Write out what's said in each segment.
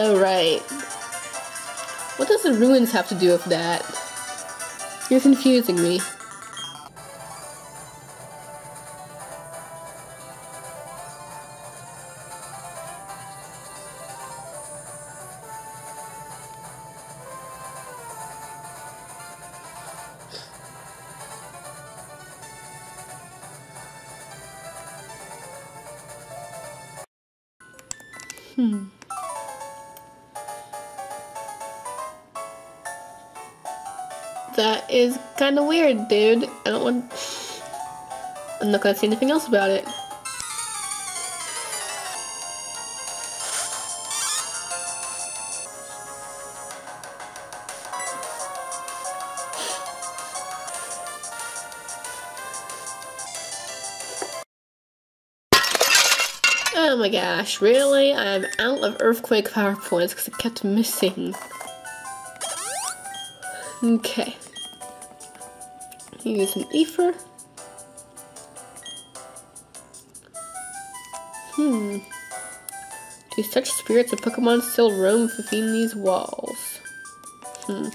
Oh, right. What does the ruins have to do with that? You're confusing me. That is kind of weird, dude. I don't want... I'm not gonna say anything else about it. Oh my gosh, really? I'm out of earthquake powerpoints because it kept missing. Okay. Use an ether. Hmm. Do such spirits of Pokemon still roam within these walls? Hmm.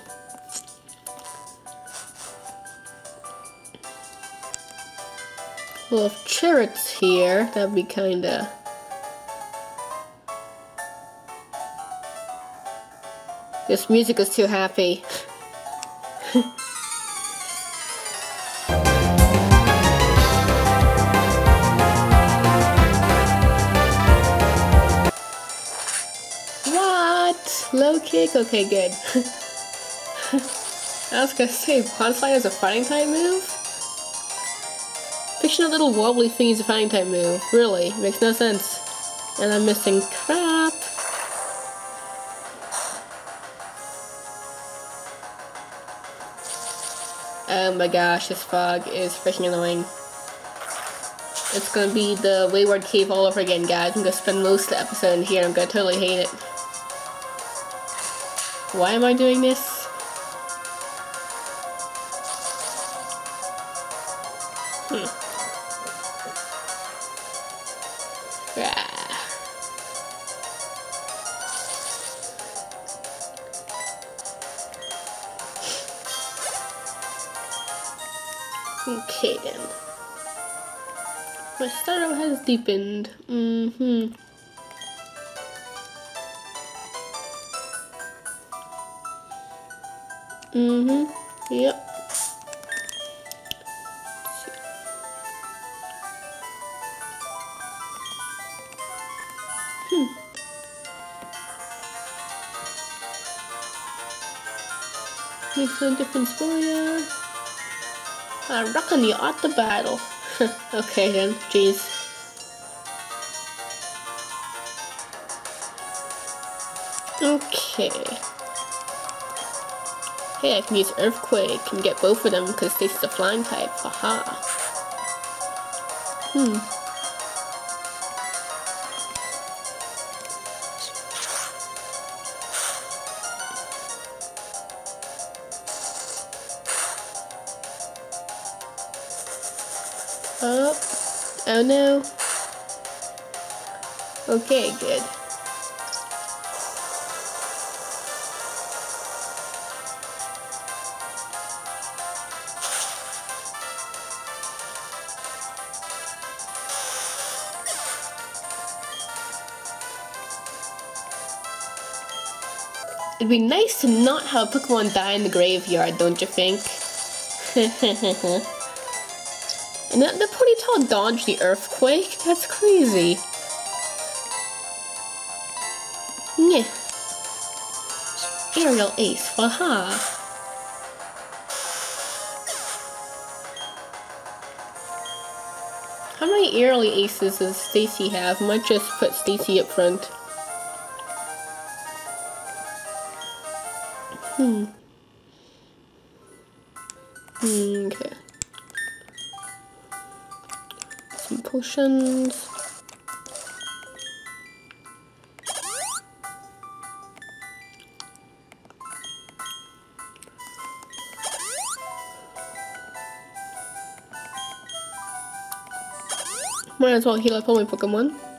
Well, if Chirrut's here, that'd be kinda... This music is too happy. Low kick? Okay, good. I was gonna say, Bonsai is a fighting type move? Fixing a little wobbly thing is a fighting type move. Really, makes no sense. And I'm missing crap. Oh my gosh, this fog is freaking annoying. It's gonna be the Wayward Cave all over again, guys. I'm gonna spend most of the episode here. I'm gonna totally hate it. Why am I doing this? No difference for ya. I reckon you ought to battle. okay then, jeez. Okay. Hey, I can use Earthquake and get both of them because this is a flying type. Haha. Hmm. No. Okay, good. It'd be nice to not have Pokemon die in the graveyard, don't you think? and that the Ponyta dodged the earthquake? That's crazy. Yeah. Aerial Ace, haha. How many Aerial Aces does Stacy have? Might just put Stacy up front. Potions. Might as well heal up all my Pokemon.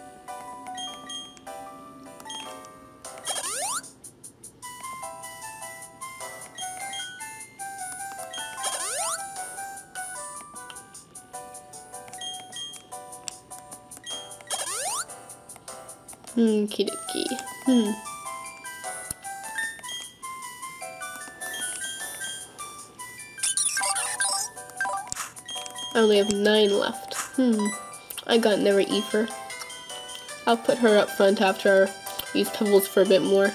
Only have nine left. Hmm. I got Never Ether. I'll put her up front after I use Pebbles for a bit more.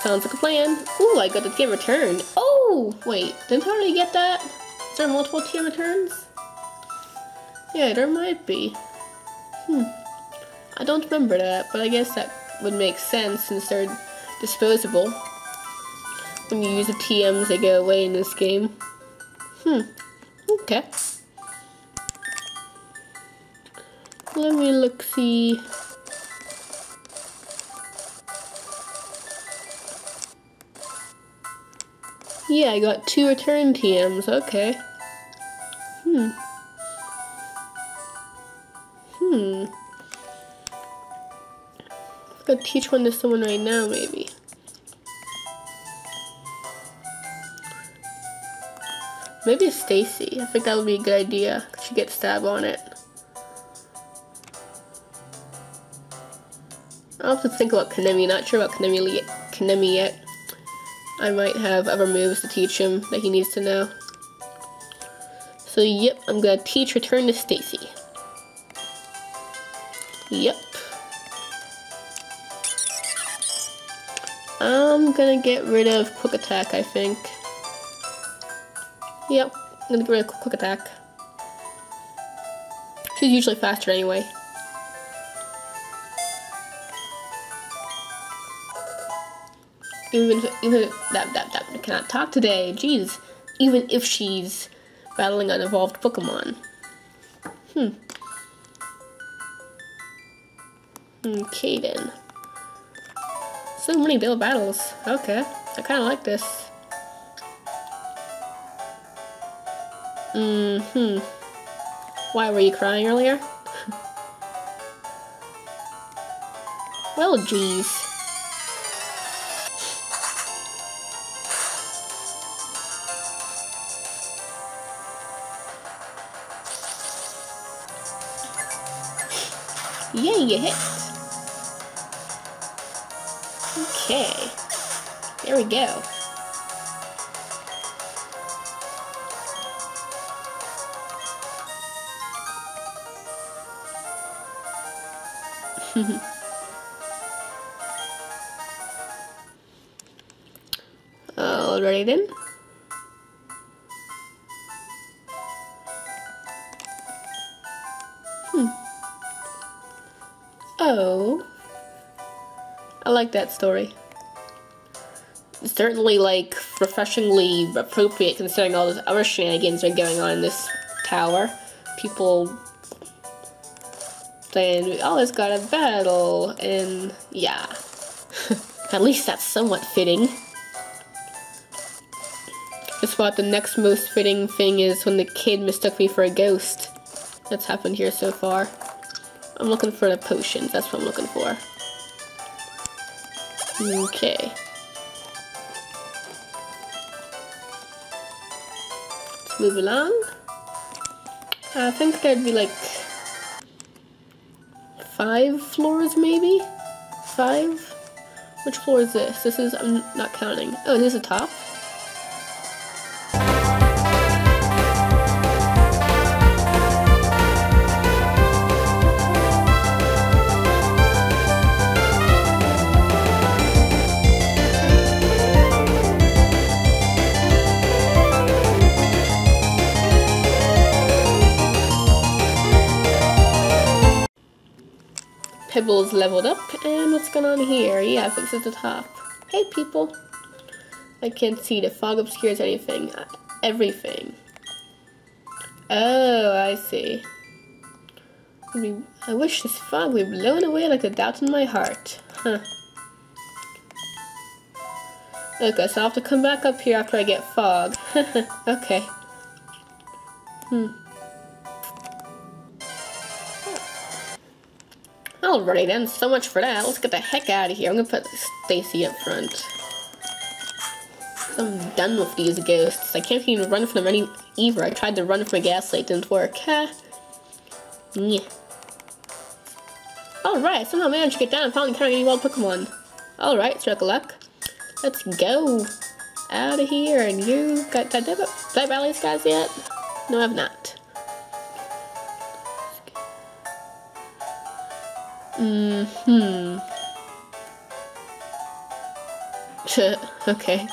Sounds like a plan. Ooh, I got the TM return. Oh, wait. Didn't I already get that? Is there multiple TM returns? Yeah, there might be. Hmm. I don't remember that, but I guess that would make sense since they're disposable. When you use the TMs, they go away in this game. Hmm. Okay. Let me look see. Yeah, I got two return TMs, okay. Hmm. Hmm. Got to teach one to someone right now, maybe. Maybe Stacy. I think that would be a good idea. She gets stab on it. I'll have to think about Kanemi. Not sure about Kanemi, Kanemi yet. I might have other moves to teach him that he needs to know. So yep, I'm gonna teach Return to Stacy. Yep. I'm gonna get rid of Quick Attack, I think. Yep, gonna get rid of Quick Attack. She's usually faster anyway. Even if, even that, that, that cannot talk today, jeez. Even if she's battling an evolved Pokemon. Hmm. Okay then. So many Bill battles. Okay. I kinda like this. Mm-hmm. Why, were you crying earlier? well, geez. Yeah, you hit. Okay. There we go. Uh, Alrighty then. Hmm. Oh. I like that story. It's certainly, like, refreshingly appropriate considering all those other shenanigans that are going on in this tower. People saying, we it's got a battle, and yeah. At least that's somewhat fitting. Just what the next most fitting thing is when the kid mistook me for a ghost. That's happened here so far. I'm looking for the potions. That's what I'm looking for. Okay. Let's move along. I think there'd be like five floors maybe? Five? Which floor is this? This is, I'm not counting. Oh, this is the top? Pebbles leveled up, and what's going on here? Yeah, this at the top. Hey, people. I can't see. The fog obscures anything. Uh, everything. Oh, I see. I, mean, I wish this fog would be blown away like a doubt in my heart. Huh. Okay, so I'll have to come back up here after I get fog. okay. Hmm. Alrighty then, so much for that. Let's get the heck out of here. I'm gonna put Stacy up front. I'm done with these ghosts. I can't even run from them any either. I tried to run from a Gastly, it didn't work. Ha. Yeah. Alright, I somehow managed to get down and finally encounter any wild Pokemon. Alright, stroke of luck. Let's go. Out of here. And you got that I battle these guys yet? No, I've not. Mm-hmm. okay.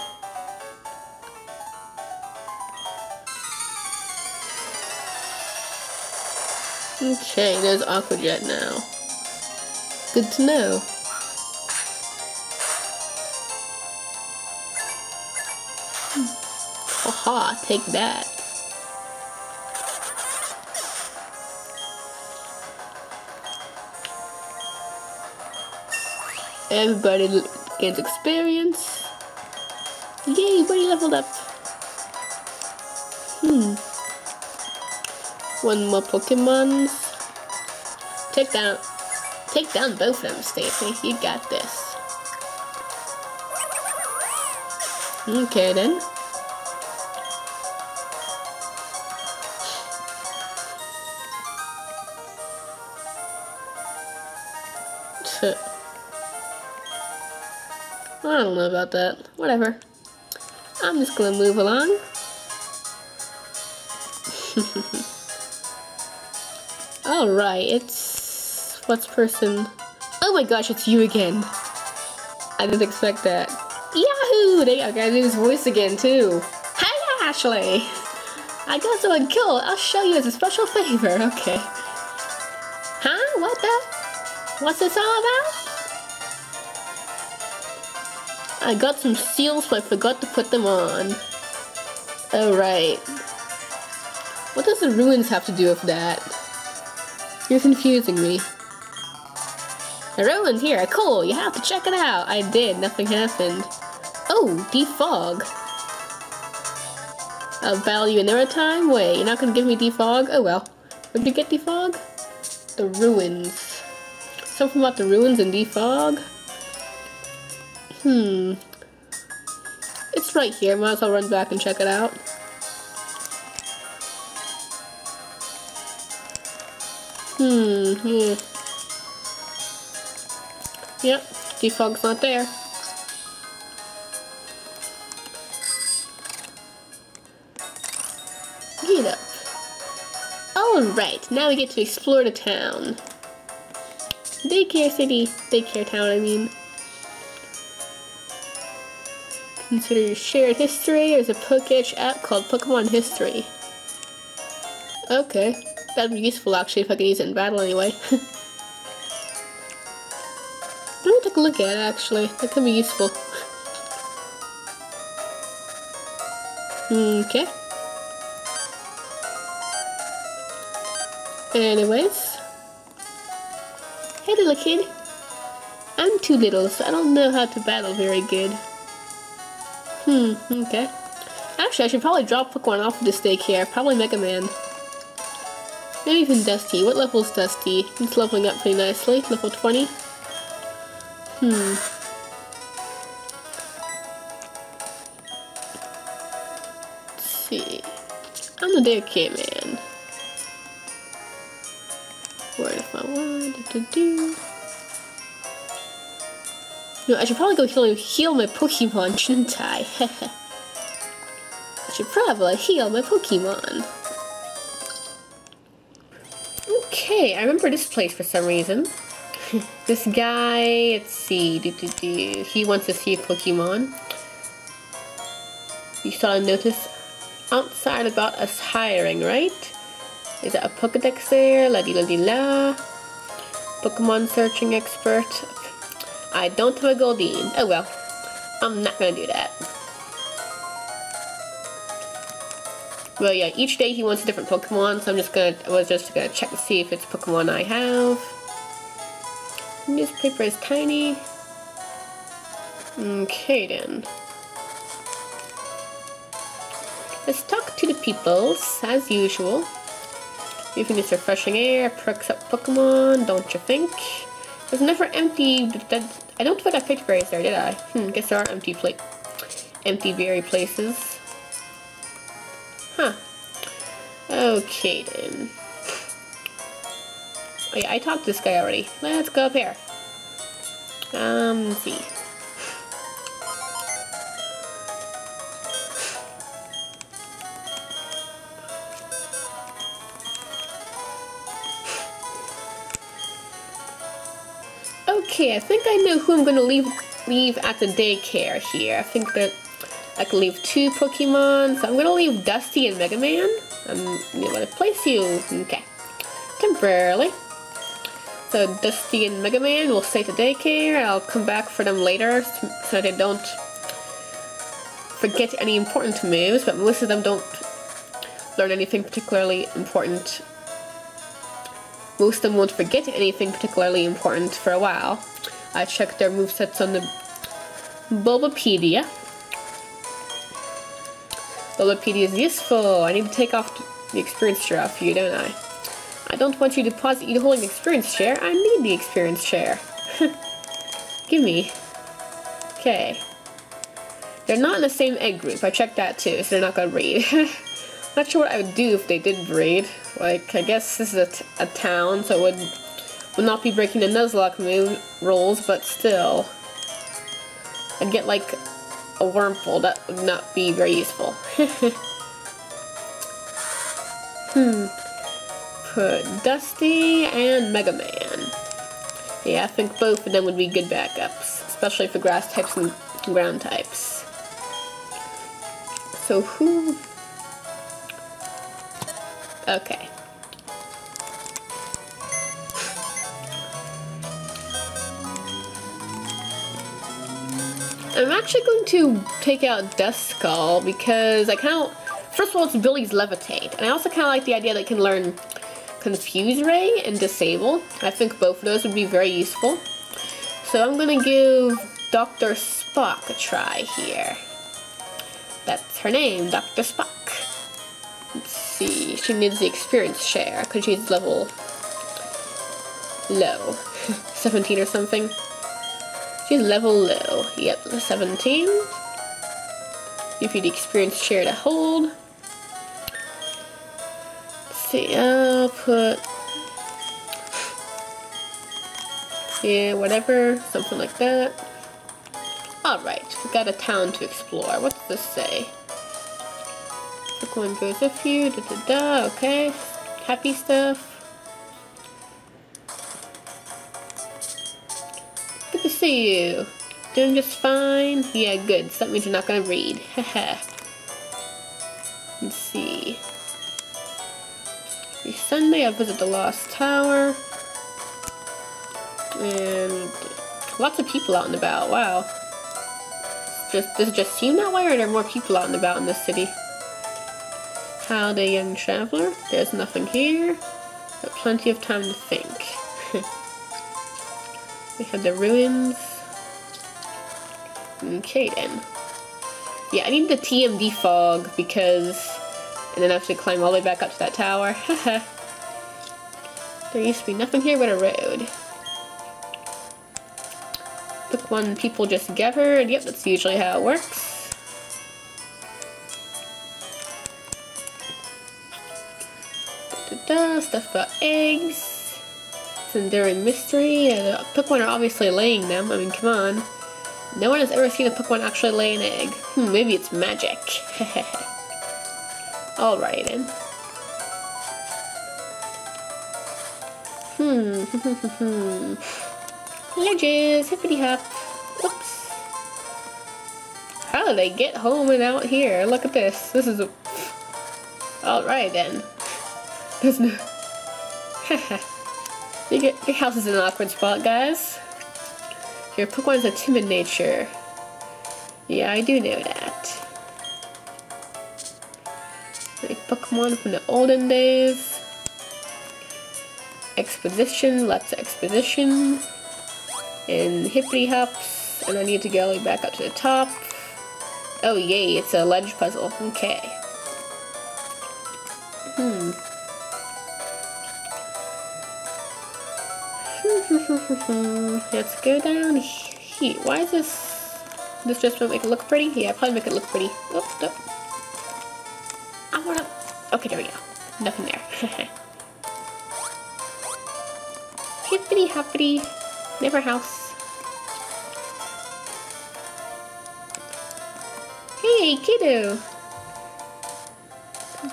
Okay, there's Aqua Jet now. Good to know. Haha, take that. Everybody gets experience. Yay, everybody leveled up. Hmm. One more Pokemon. Take down take down both of them, Stacy. You got this. Okay then. I don't know about that. Whatever. I'm just gonna move along. Alright, it's... What's person? Oh my gosh, it's you again. I didn't expect that. Yahoo! They do his voice again, too. Hey, Ashley! I got someone killed. I'll show you as a special favor. Okay. Huh? What the? What's this all about? I got some seals, but I forgot to put them on. Alright. What does the ruins have to do with that? You're confusing me. The ruins here are cool. You have to check it out. I did. Nothing happened. Oh, defog. I'll value another time? Wait, you're not gonna give me defog? Oh well. Where did you get defog? The ruins. Something about the ruins and defog? Hmm. It's right here. Might as well run back and check it out. Hmm, yeah. Yep, defog's not there. Get up. Alright, now we get to explore the town. Daycare city. Daycare town, I mean. Consider your shared history. There's a Pokétch app called Pokemon History. Okay. That'd be useful actually if I can use it in battle anyway. Let me take a look at it actually. That could be useful. okay. Anyways. Hey little kid. I'm too little, so I don't know how to battle very good. Hmm, okay. Actually, I should probably drop Pokemon off of this here. Probably Mega Man. Maybe even Dusty. What level is Dusty? He's leveling up pretty nicely. Level 20. Hmm. Let's see. I'm the daycare man. Where if I want to do? No, I should probably go heal, heal my Pokemon, shouldn't I? I should probably heal my Pokemon. Okay, I remember this place for some reason. this guy, let's see, he wants to see a Pokemon. You saw a notice outside about us hiring, right? Is that a Pokedex there? La di la di la. Pokemon searching expert. I don't have a. Oh well. I'm not gonna do that. Well, yeah, each day he wants a different Pokemon, so I'm just gonna, I was just gonna check to see if it's Pokemon I have. Newspaper is tiny. Okay then. Let's talk to the peoples, as usual. You think it's refreshing air, perks up Pokemon, don't you think? There's never empty, I don't put that pitch berries there, did I? Hmm, guess there are empty plate, empty berry places. Huh. Okay then. Wait, I talked to this guy already. Let's go up here. Um, see. Okay, I think I know who I'm gonna leave leave at the daycare here. I think that I can leave two Pokemon. So I'm gonna leave Dusty and Mega Man. I'm gonna place you. Okay. Temporarily. So Dusty and Mega Man will stay to daycare. I'll come back for them later so they don't forget any important moves, but most of them don't learn anything particularly important most of them won't forget anything particularly important for a while. I checked their movesets on the Bulbapedia. Bulbapedia is useful. I need to take off the experience share off you, don't I? I don't want you to deposit you holding the experience share. I need the experience share. Give me. Okay. They're not in the same egg group. I checked that too, so they're not gonna breed. not sure what I would do if they did breed. Like, I guess this is a, town, so it would, would not be breaking the Nuzlocke move rules, but still. I'd get, like, a Wurmple. That would not be very useful. hmm. Put Dusty and Mega Man. Yeah, I think both of them would be good backups, especially for grass types and ground types. So who Okay. I'm actually going to take out Duskull because I kind of, first of all, its Billy's levitate, and I also kind of like the idea that it can learn Confuse Ray and Disable. I think both of those would be very useful. So I'm going to give Dr. Spock a try here. That's her name, Dr. Spock Let's see. She needs the experience share because she's level low. 17 or something. She's level low. Yep, 17. Give you the experience share to hold. Let's see, I'll put... Yeah, whatever. Something like that. Alright, we've got a town to explore. What's this say? One goes with you, da da da, okay. Happy stuff. To see you. Doing just fine? Yeah, good. So that means you're not gonna read. Haha. Let's see. Every Sunday I visit the Lost Tower. And lots of people out and about. Wow. Just does it just seem that way or are there more people out and about in this city? Howdy, young traveler. There's nothing here, but plenty of time to think. we have the ruins. Okay then. Yeah, I need the TM Defog because... And then I have to climb all the way back up to that tower. there used to be nothing here but a road. Look, one people just gathered. Yep, that's usually how it works. da, stuff about eggs. It's an enduring mystery. And uh, Pokemon are obviously laying them. I mean, come on. No one has ever seen a Pokemon actually lay an egg. Hmm, maybe it's magic. Alright then. Hmm. Ledges, hippity hop. Oops. How did they get home and out here? Look at this. This is a... Alright then. There's no... your, your house is in an awkward spot, guys. Your Pokemon is a timid nature. Yeah, I do know that. Like Pokemon from the olden days. Exposition, lots of exposition. And hippity hops. And I need to go back up to the top. Oh yay, it's a ledge puzzle. Okay. Hmm. Let's go down here. Why is this... This just will make it look pretty? Yeah, probably make it look pretty. Oh, Oops, no. I wanna... Okay, there we go. Nothing there. hippity hoppity. Never house. Hey, kiddo.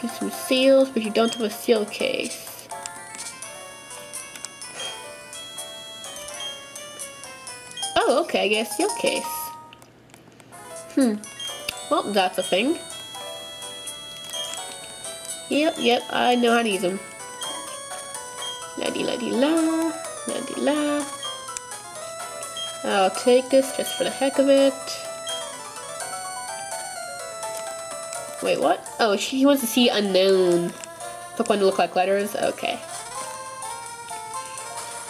Get some seals, but you don't have a seal case. Okay, I guess your case. Hmm. Well, that's a thing. Yep, yep, I know how to use them. La di la di la, la di la. I'll take this just for the heck of it. Wait, what? Oh, she wants to see unknown. Pokemon to look like letters? Okay.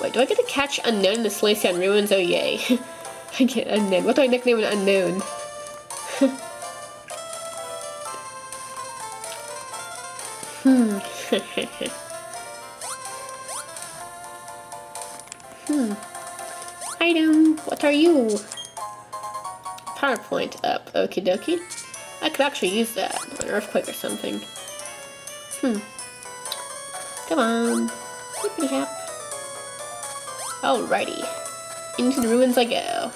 Wait, do I get to catch unknown in the Solaceon Ruins? Oh, yay. I get unknown. What do I nickname an unknown? hmm. hmm. Item, what are you? PowerPoint up. Okie dokie. I could actually use that. An earthquake or something. Hmm. Come on. Hippity hap. Alrighty. Into the ruins I go.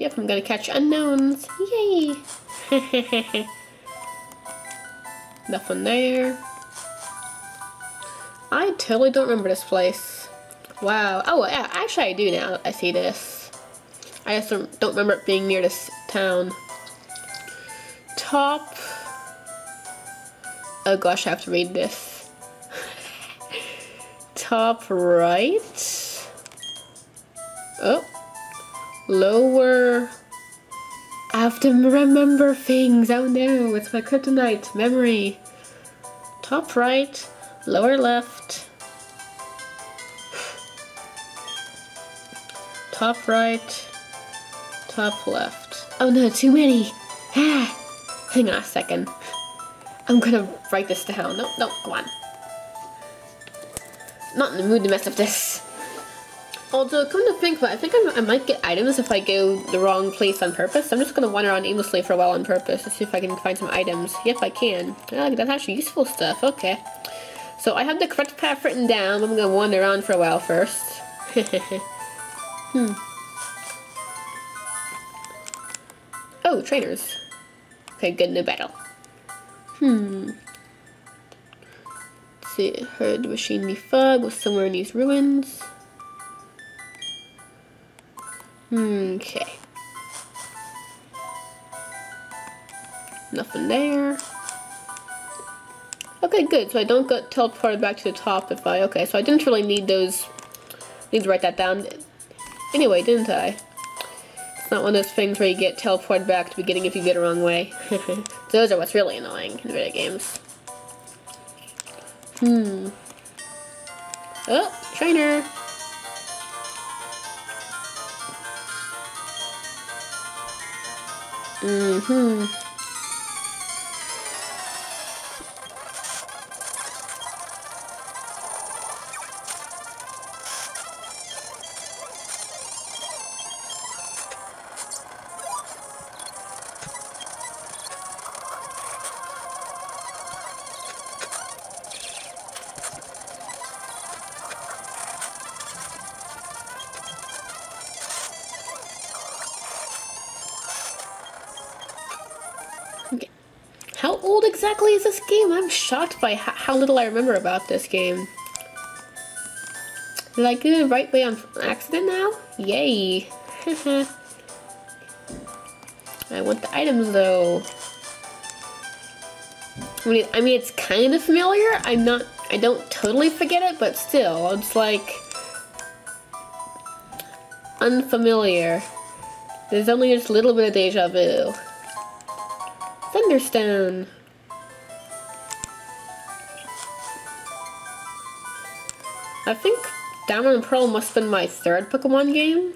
Yep, I'm gonna catch unknowns. Yay! Nothing there. I totally don't remember this place. Wow. Oh, yeah, actually I do now I see this. I just don't, don't remember it being near this town. Top. Oh gosh, I have to read this. Top right. Oh. Lower. I have to remember things. Oh no, it's my kryptonite memory. Top right, lower left. Top right, top left. Oh no, too many. Ah, hang on a second. I'm gonna write this down. No, no, go on. Not in the mood to mess up this. Although, come to think of it, I think I, I might get items if I go the wrong place on purpose. I'm just gonna wander around aimlessly for a while on purpose to see if I can find some items. Yep, I can. Oh, that's actually useful stuff. Okay. So I have the correct path written down. I'm gonna wander around for a while first. hmm. Oh, trainers. Okay, good, no battle. Hmm. Let's see, heard the machine be fog was somewhere in these ruins. Okay. Nothing there. Okay, good. So I don't get teleported back to the top if I... Okay, so I didn't really need those... Need to write that down. Anyway, didn't I? not one of those things where you get teleported back to the beginning if you get the wrong way. those are what's really annoying in video games. Hmm. Oh, trainer! Mm-hmm. How exactly is this game? I'm shocked by how little I remember about this game. Did I get the right way on accident now? Yay. I want the items though. I mean, I mean, it's kind of familiar. I'm not, I don't totally forget it, but still, it's like unfamiliar. There's only just a little bit of deja vu. Thunderstone. I think Diamond and Pearl must have been my third Pokemon game.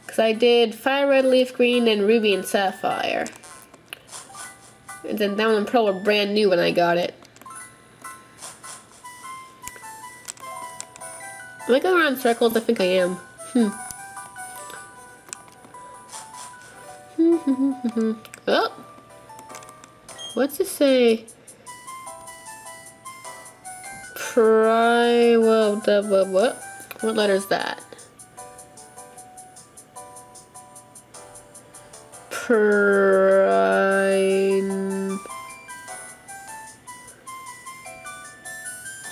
Because I did Fire Red, Leaf Green, and Ruby and Sapphire. And then Diamond and Pearl were brand new when I got it. Am I going around circles? I think I am. Hmm. oh! What's it say? Try. Well, the, what, what? What letter is that? Prime.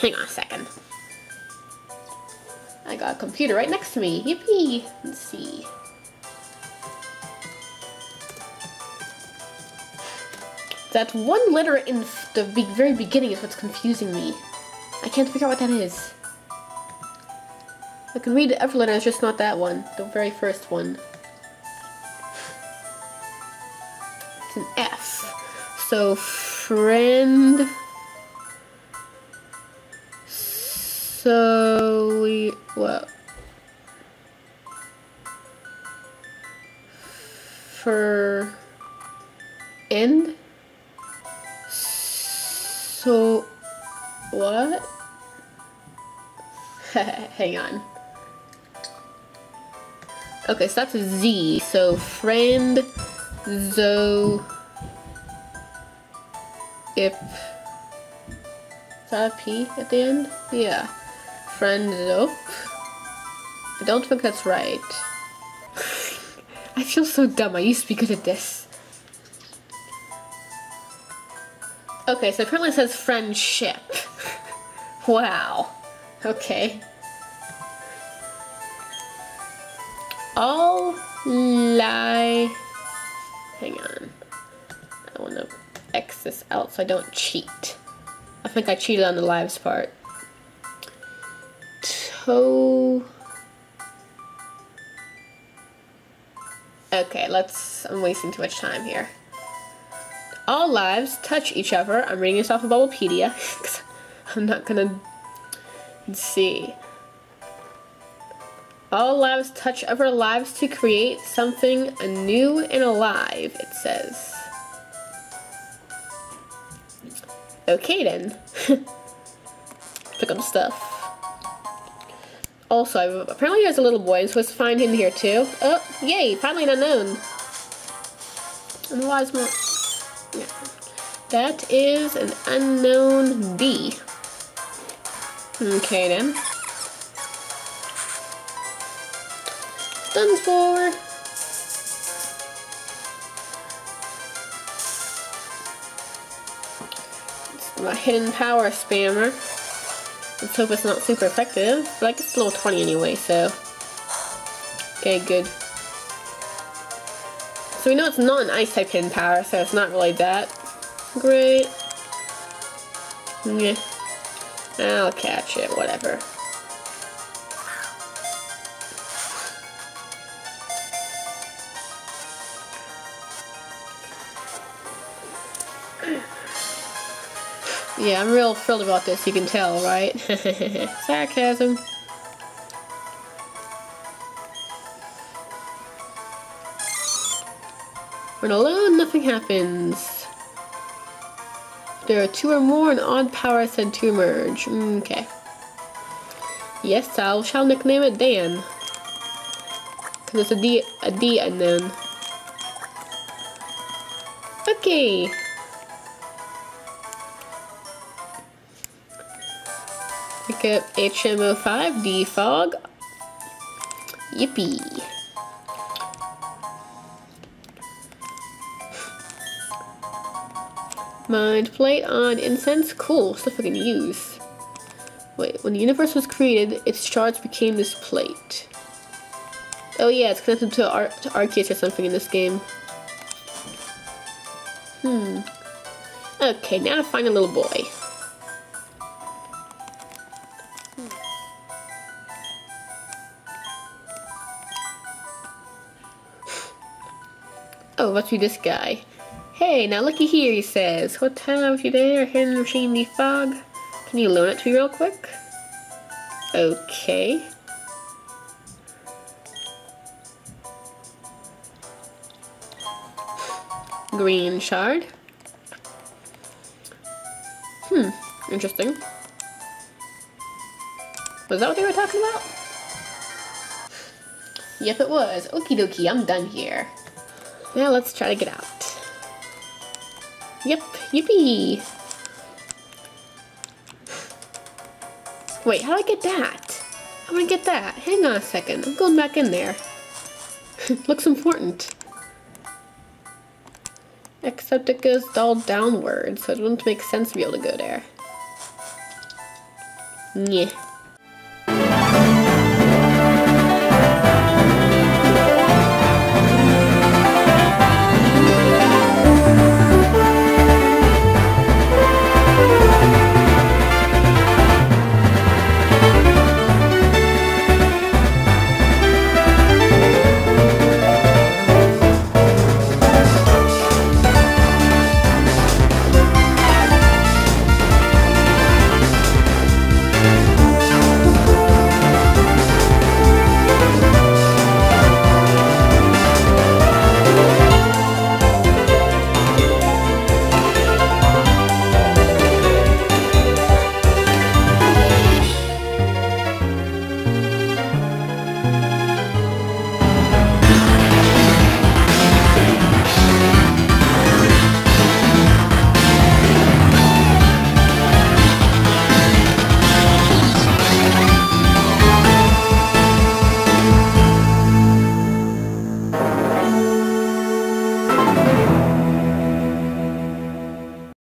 Hang on a second. I got a computer right next to me. Yippee! Let's see. That one letter in the very beginning is what's confusing me. I can't figure out what that is. I can read every letter, it's just not that one. The very first one. It's an F. So, friend... So, we... What? For... End? So, what? Hang on. Okay, so that's a Z. So, friend, zo, if, is that a P at the end? Yeah. Friend, zope. I don't think that's right. I feel so dumb. I used to be good at this. Okay, so apparently it says friendship. Wow. Okay. All lie. Hang on. I want to X this out so I don't cheat. I think I cheated on the lives part. Toe. Okay, let's. I'm wasting too much time here. All lives touch each other. I'm reading this off of Bulbapedia. I'm not gonna see. All lives touch other lives to create something new and alive, it says. Okay then. Pick up stuff. Also, apparently there's a little boy supposed to find him here too. Oh, yay, finally an unknown. And why is more... Yeah. That is an unknown B. Okay then. Done for. My hidden power spammer. Let's hope it's not super effective. But guess it's level 20 anyway, so. Okay, good. So we know it's not an ice type hidden power, so it's not really that great. Yeah. I'll catch it, whatever. Yeah, I'm real thrilled about this, you can tell, right? Sarcasm. When alone, nothing happens. There are two or more, an odd power said to emerge. Mm, okay. Yes, I shall nickname it Dan. Because it's a D, a D unknown. Okay. Pick up HM05, defog. Yippee. Mind plate Odd Incense. Cool, stuff I can use. Wait, when the universe was created, its shards became this plate. Oh yeah, it's connected to, Ar to Arceus or something in this game. Hmm. Okay, now to find a little boy. Oh, must be this guy. Hey, now looky here, he says. What time is you there, hidden machine the fog? Can you loan it to me real quick? Okay. Green shard. Hmm, interesting. Was that what they were talking about? Yep, it was. Okie dokie, I'm done here. Now let's try to get out. Yep, yippee! Wait, how do I get that? I want to get that. Hang on a second. I'm going back in there. Looks important. Except it goes all downward, so it wouldn't make sense to be able to go there. Yeah.